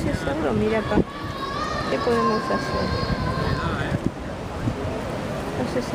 procesando, mira acá. ¿Qué podemos hacer? No sé si